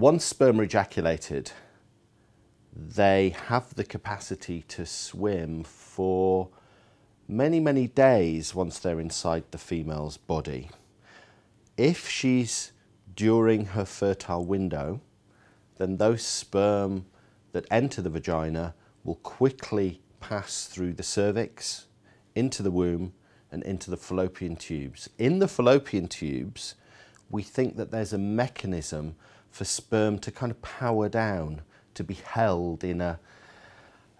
once sperm are ejaculated, they have the capacity to swim for many, many days once they're inside the female's body. If she's during her fertile window, then those sperm that enter the vagina will quickly pass through the cervix, into the womb, and into the fallopian tubes. In the fallopian tubes, we think that there's a mechanism for sperm to kind of power down, to be held in a,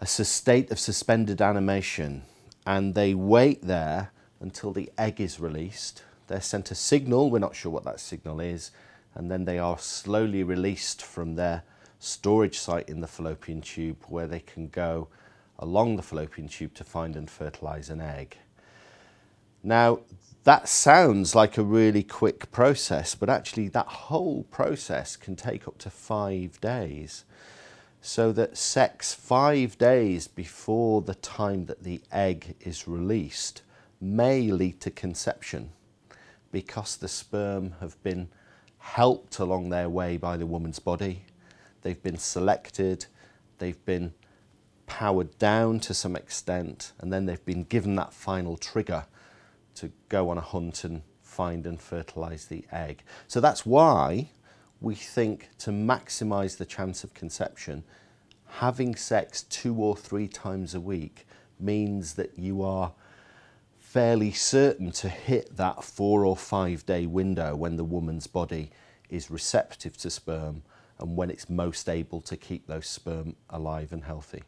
a state of suspended animation. And they wait there until the egg is released. They're sent a signal, we're not sure what that signal is, and then they are slowly released from their storage site in the fallopian tube where they can go along the fallopian tube to find and fertilize an egg. Now, that sounds like a really quick process, but actually that whole process can take up to five days. So that sex five days before the time that the egg is released may lead to conception because the sperm have been helped along their way by the woman's body. They've been selected, they've been powered down to some extent, and then they've been given that final trigger to go on a hunt and find and fertilize the egg. So that's why we think to maximize the chance of conception, having sex two or three times a week means that you are fairly certain to hit that four or five day window when the woman's body is receptive to sperm and when it's most able to keep those sperm alive and healthy.